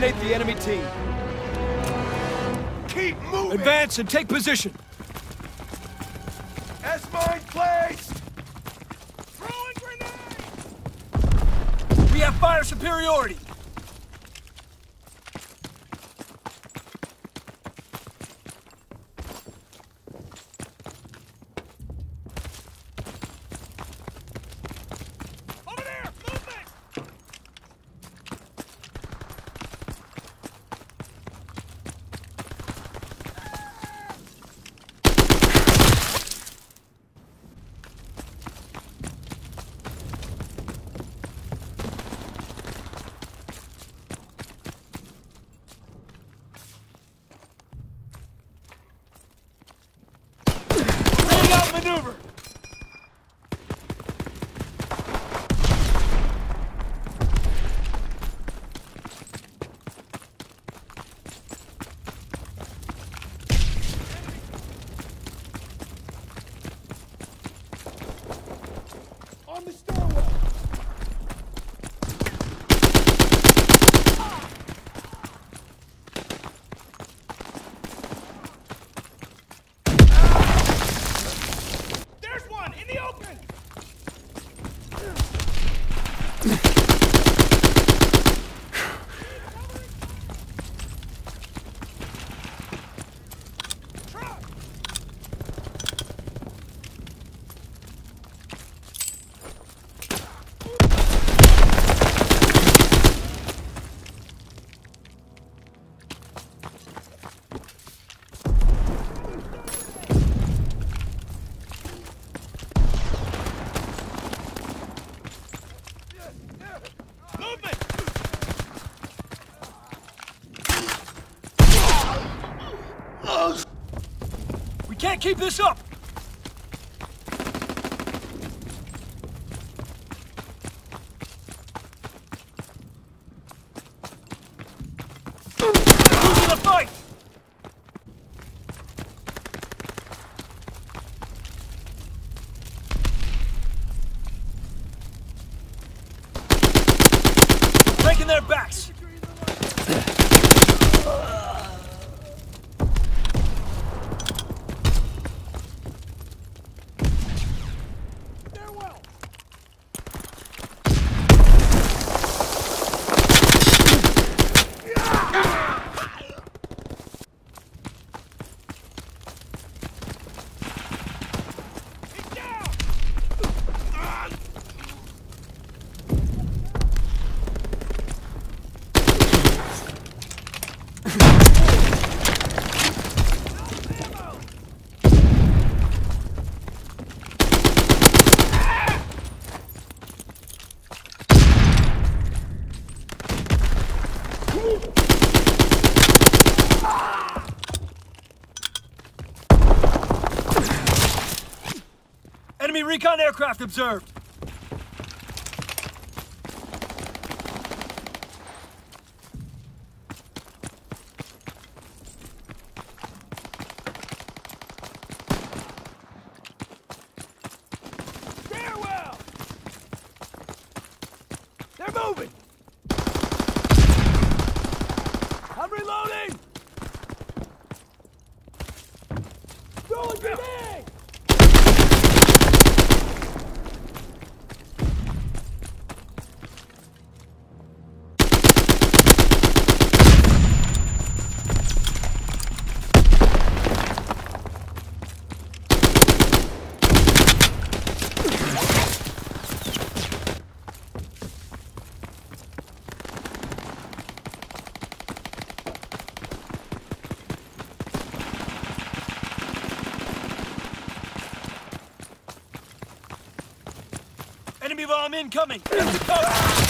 Eliminate the enemy team. Keep moving! Advance and take position. S-mine placed! Throwing grenade! We have fire superiority. Keep this up. Recon aircraft observed. Stairwell! They're moving! Enemy bomb incoming. Cover.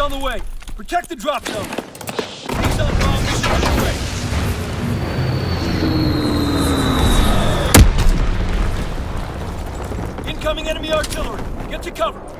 on the way. Protect the drop zone. Incoming enemy artillery. Get to cover.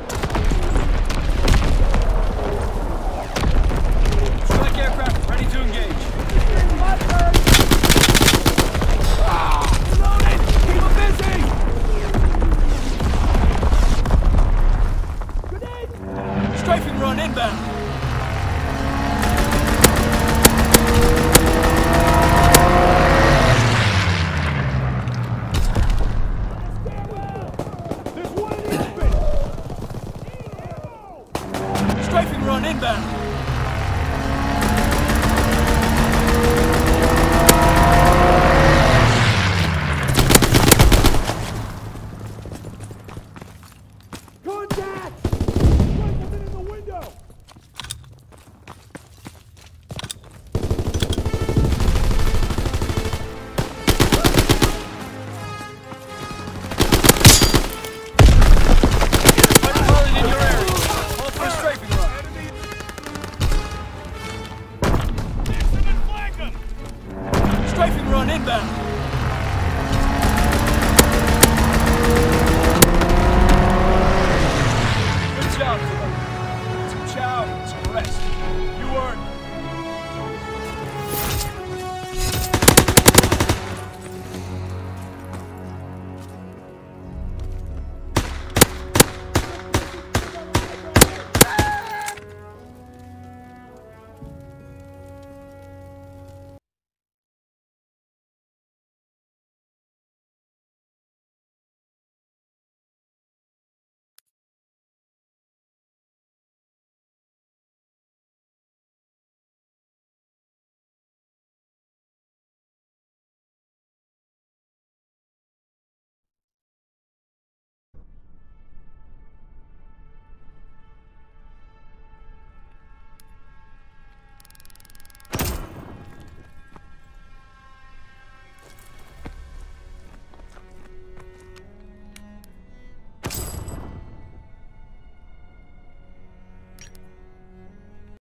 Strafing run inbound. Strafing run inbound.